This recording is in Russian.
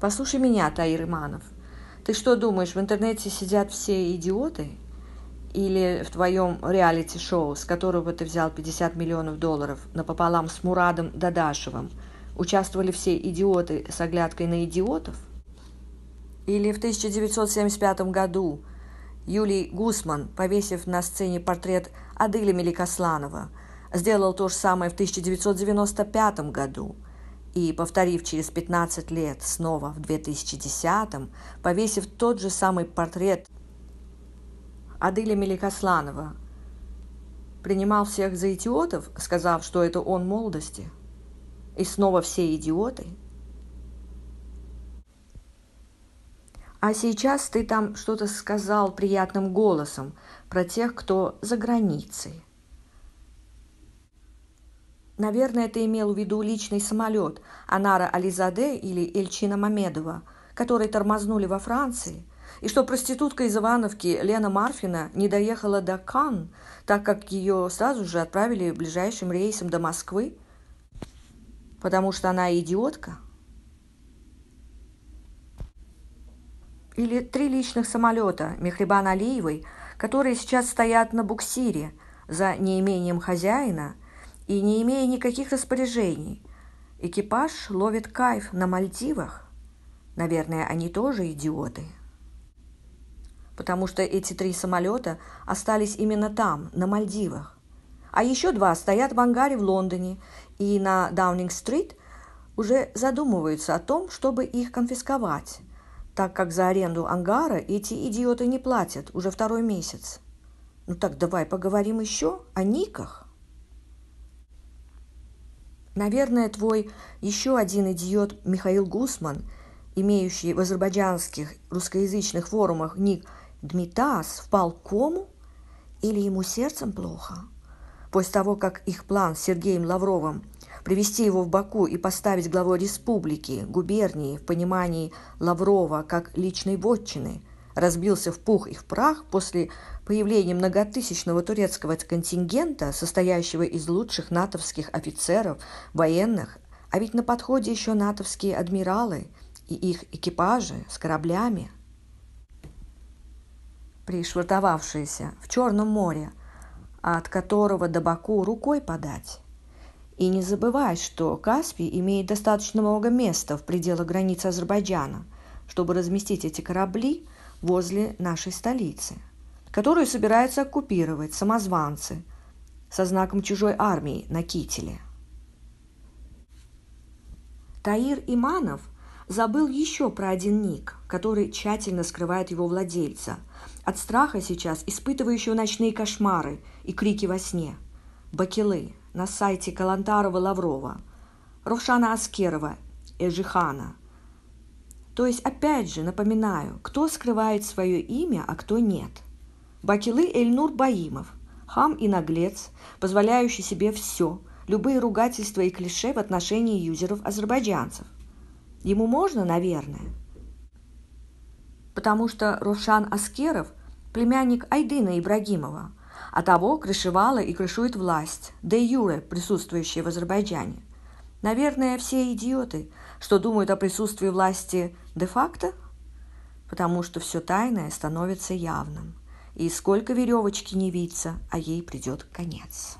Послушай меня, Таир Иманов. Ты что думаешь, в интернете сидят все идиоты? Или в твоем реалити-шоу, с которого ты взял 50 миллионов долларов, напополам с Мурадом Дадашевым, участвовали все идиоты с оглядкой на идиотов? Или в 1975 году Юлий Гусман, повесив на сцене портрет Адыля Меликосланова, сделал то же самое в 1995 году и, повторив через 15 лет снова в 2010, повесив тот же самый портрет Адыля Меликосланова, принимал всех за идиотов, сказав, что это он молодости, и снова все идиоты – А сейчас ты там что-то сказал приятным голосом про тех, кто за границей. Наверное, ты имел в виду личный самолет Анара Ализаде или Эльчина Мамедова, которые тормознули во Франции, и что проститутка из Ивановки Лена Марфина не доехала до Кан, так как ее сразу же отправили ближайшим рейсом до Москвы, потому что она идиотка – или три личных самолета Мехрибан Алиевой, которые сейчас стоят на буксире за неимением хозяина и не имея никаких распоряжений. Экипаж ловит кайф на Мальдивах. Наверное, они тоже идиоты. Потому что эти три самолета остались именно там, на Мальдивах. А еще два стоят в ангаре в Лондоне и на Даунинг-стрит уже задумываются о том, чтобы их конфисковать так как за аренду ангара эти идиоты не платят уже второй месяц. Ну так давай поговорим еще о никах. Наверное, твой еще один идиот Михаил Гусман, имеющий в азербайджанских русскоязычных форумах ник Дмитас, впал кому? Или ему сердцем плохо? После того, как их план с Сергеем Лавровым привести его в Баку и поставить главой республики, губернии, в понимании Лаврова как личной вотчины, разбился в пух и в прах после появления многотысячного турецкого контингента, состоящего из лучших натовских офицеров, военных, а ведь на подходе еще натовские адмиралы и их экипажи с кораблями, пришвартовавшиеся в Черном море, от которого до Баку рукой подать. И не забывай, что Каспий имеет достаточно много места в пределах границы Азербайджана, чтобы разместить эти корабли возле нашей столицы, которую собираются оккупировать самозванцы со знаком чужой армии на кителе. Таир Иманов забыл еще про один ник, который тщательно скрывает его владельца, от страха сейчас испытывающего ночные кошмары и крики во сне. Бакилы – на сайте Калантарова-Лаврова, Ровшана Аскерова, Эжихана. То есть, опять же, напоминаю, кто скрывает свое имя, а кто нет. Бакилы Эльнур Баимов, хам и наглец, позволяющий себе все, любые ругательства и клише в отношении юзеров-азербайджанцев. Ему можно, наверное. Потому что Ровшан Аскеров – племянник Айдына Ибрагимова – а того крышевала и крышует власть, де юре, присутствующая в Азербайджане. Наверное, все идиоты, что думают о присутствии власти де-факто, потому что все тайное становится явным, и сколько веревочки не виться, а ей придет конец.